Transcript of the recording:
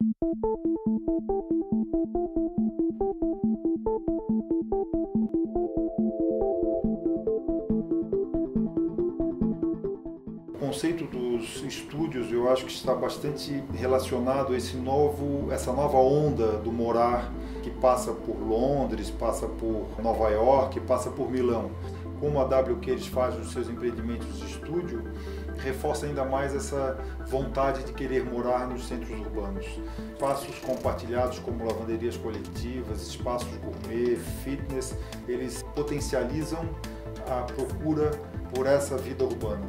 O conceito dos estúdios eu acho que está bastante relacionado a esse novo, essa nova onda do morar que passa por Londres, passa por Nova York, passa por Milão. Como a WQ eles fazem os seus empreendimentos de estúdio, reforça ainda mais essa vontade de querer morar nos centros urbanos. Espaços compartilhados como lavanderias coletivas, espaços gourmet, fitness, eles potencializam a procura por essa vida urbana.